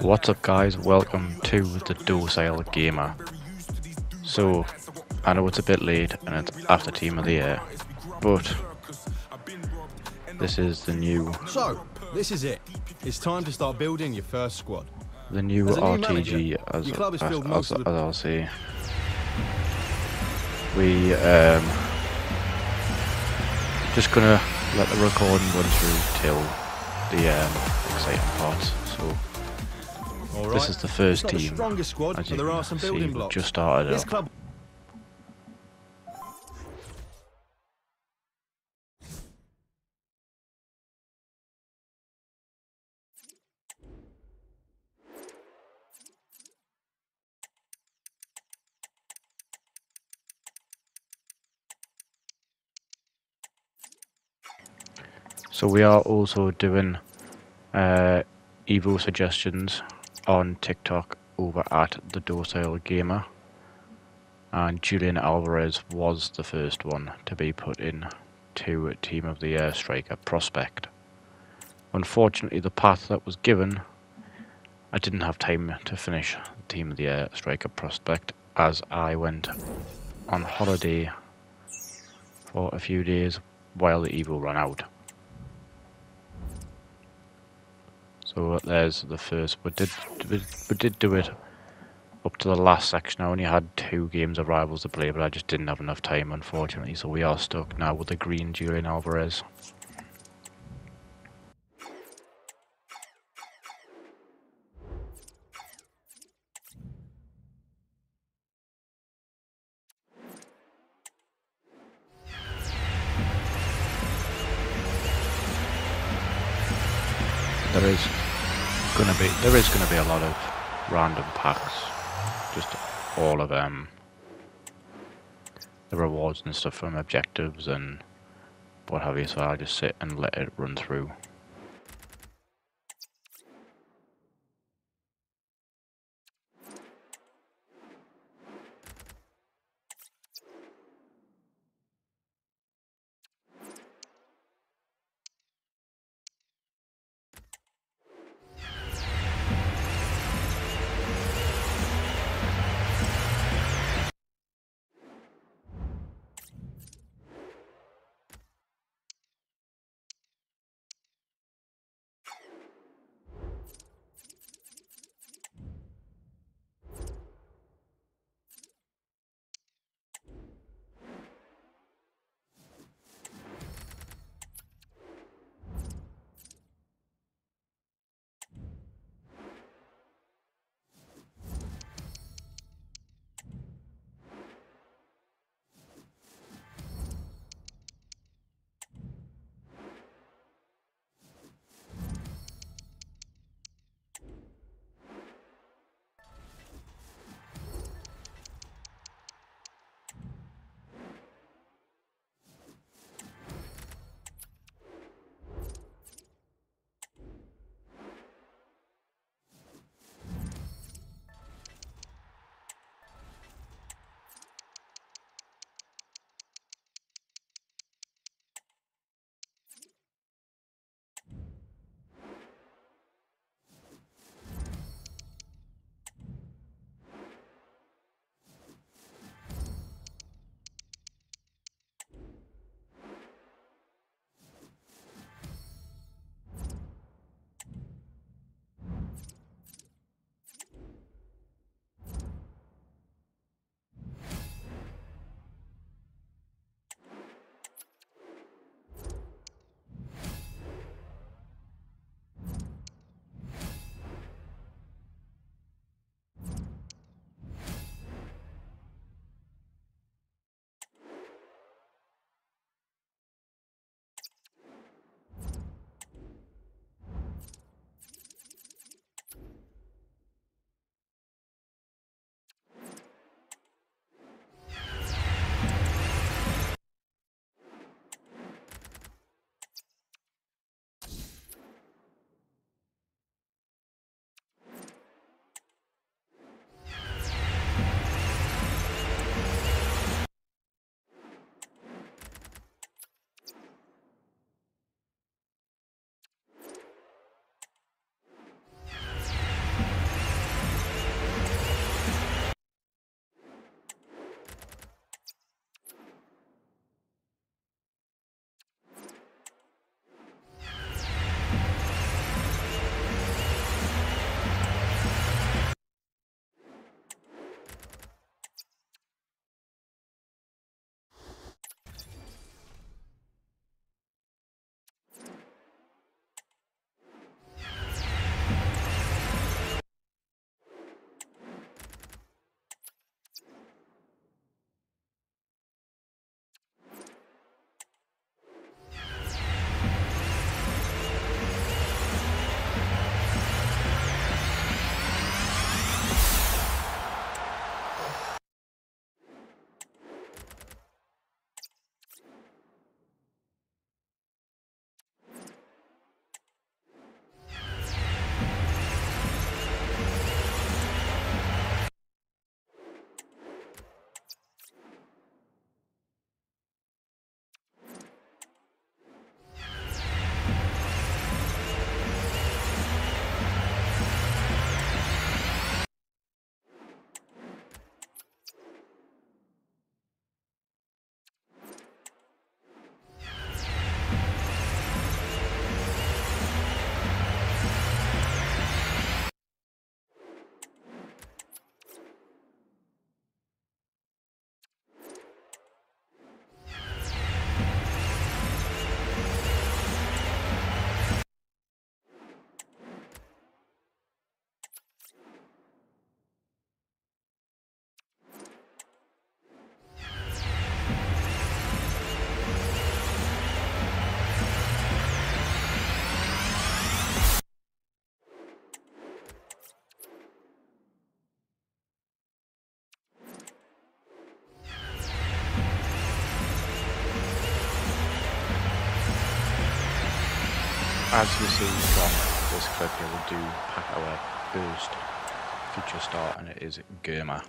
What's up guys, welcome to the Docile Gamer. So, I know it's a bit late and it's after Team of the Year, but this is the new So, this is it. It's time to start building your first squad. the new As RTG manager, as, as, as, as I'll say. We um just gonna let the recording run through till the um, exciting part. So All right. this is the first team. the squad, As but you there are some see, building blocks. just started This club So we are also doing uh, Evo suggestions on TikTok over at the Docile Gamer. And Julian Alvarez was the first one to be put in to Team of the Year Striker Prospect. Unfortunately, the path that was given, I didn't have time to finish Team of the Year Striker Prospect as I went on holiday for a few days while the Evo ran out. So there's the first. We did we, we did do it up to the last section. I only had two games of rivals to play, but I just didn't have enough time, unfortunately. So we are stuck now with the green Julian Alvarez. There is gonna be a lot of random packs, just all of um the rewards and stuff from objectives and what have you. So I'll just sit and let it run through. As you see from this clip here, we do pack our first future star, and it is Germa.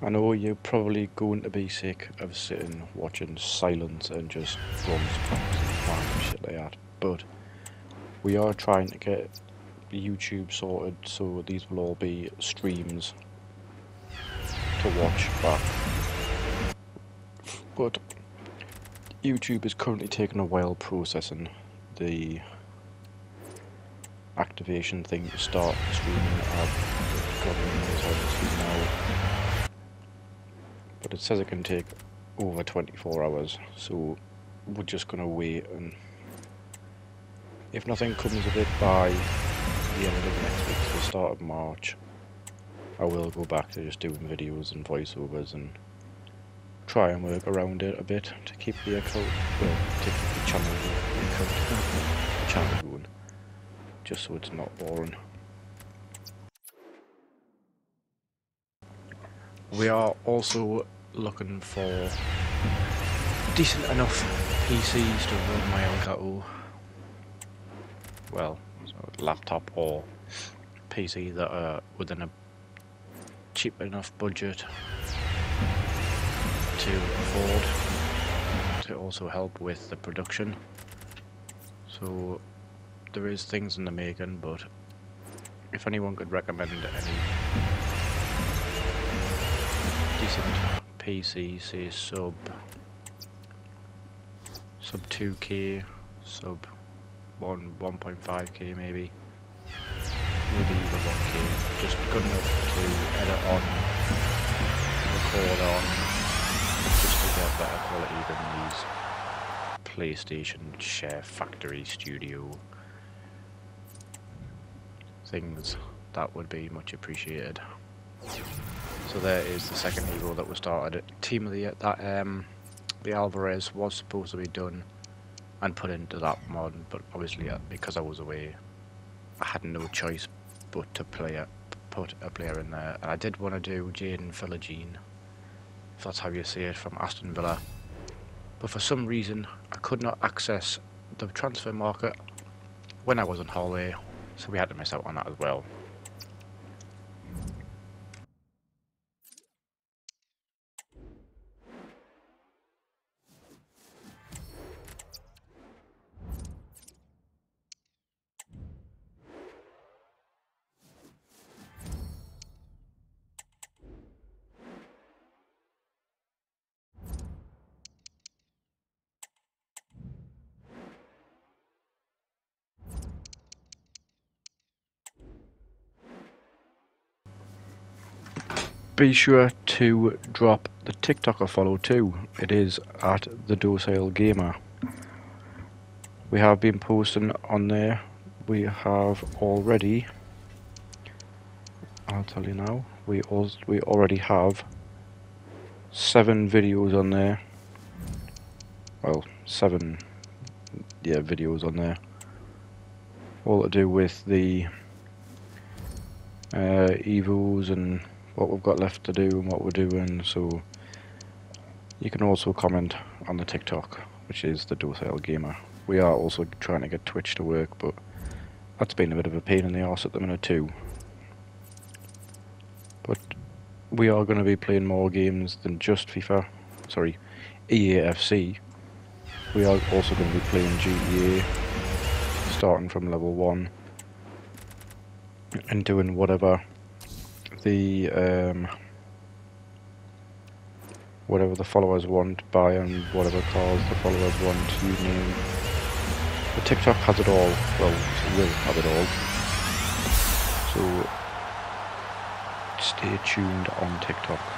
I know you're probably going to be sick of sitting watching silence and just packs and shit like that, but we are trying to get YouTube sorted so these will all be streams to watch back. But YouTube is currently taking a while processing the activation thing to start streaming. I've got now but it says it can take over 24 hours so we're just gonna wait and if nothing comes of it by the end of next week to the start of March I will go back to just doing videos and voiceovers and try and work around it a bit to keep the account well to keep the channel the account the channel going just so it's not boring. We are also looking for decent enough PCs to run my Elgato. Well, so laptop or PC that are within a cheap enough budget to afford to also help with the production. So there is things in the making, but if anyone could recommend any decent PC, say sub sub 2k, sub 1 1.5k maybe, maybe even 1k, just good enough to edit on, record on, just to get better quality than these PlayStation Share Factory Studio things. That would be much appreciated. So there is the second Evo that was started. Team of the that um, the Alvarez was supposed to be done and put into that mod, but obviously uh, because I was away, I had no choice but to play a, put a player in there. And I did want to do Jaden Philogene, if that's how you say it, from Aston Villa. But for some reason, I could not access the transfer market when I was on holiday, so we had to miss out on that as well. Be sure to drop the TikTok a follow too. It is at the Docile Gamer. We have been posting on there. We have already. I'll tell you now. We also we already have seven videos on there. Well, seven yeah videos on there. All to do with the uh, evils and what we've got left to do and what we're doing so you can also comment on the TikTok which is the Docile Gamer. We are also trying to get Twitch to work but that's been a bit of a pain in the arse at the minute too. But we are going to be playing more games than just FIFA, sorry, EAFC. We are also going to be playing GTA, starting from level 1 and doing whatever the um, whatever the followers want, buy and whatever cars the followers want, you name. The TikTok has it all. Well, will have it all. So stay tuned on TikTok.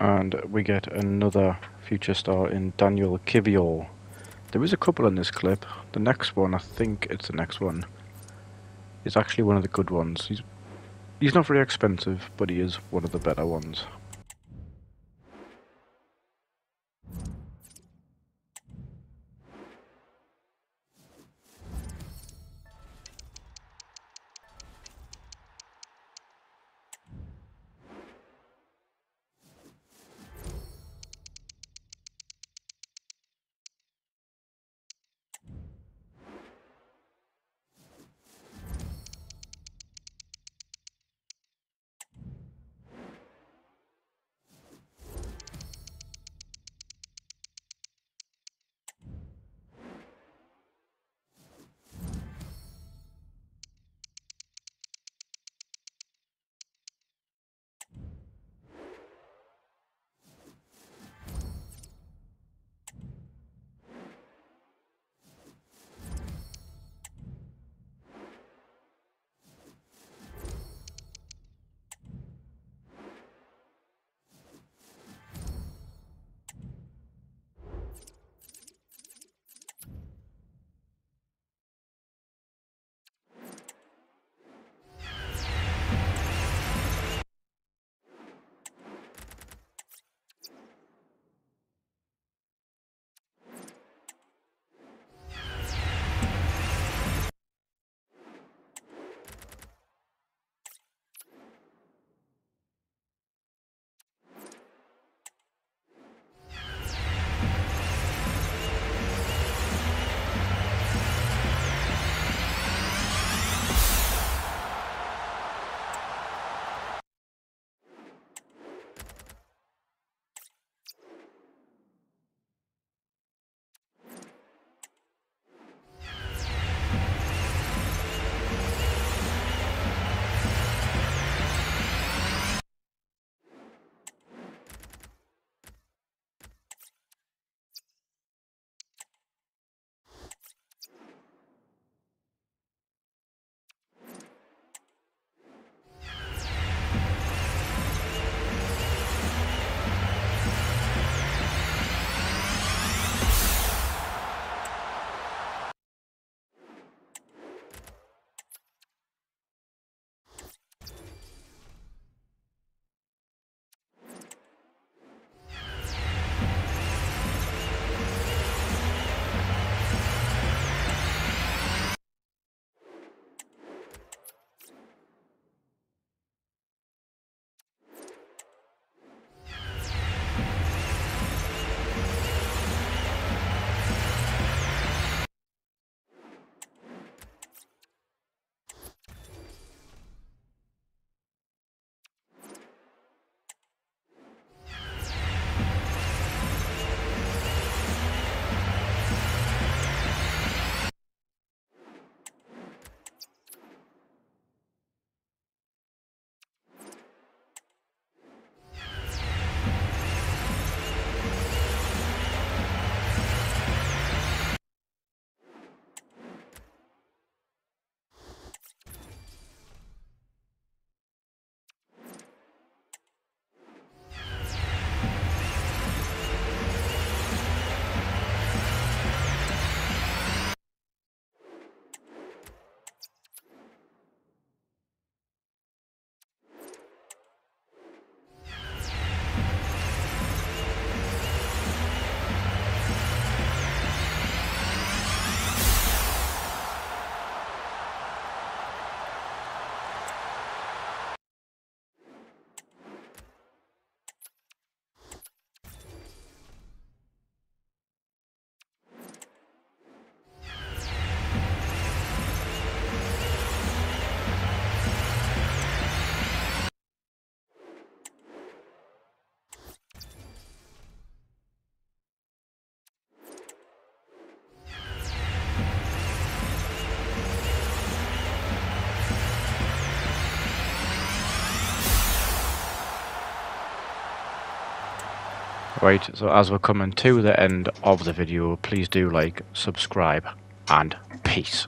And we get another future star in Daniel Kiwior. There is a couple in this clip. The next one, I think it's the next one, is actually one of the good ones. He's he's not very expensive, but he is one of the better ones. Right, so as we're coming to the end of the video, please do like, subscribe, and peace.